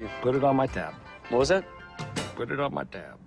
You Put it on my tab. What was that? Put it on my tab.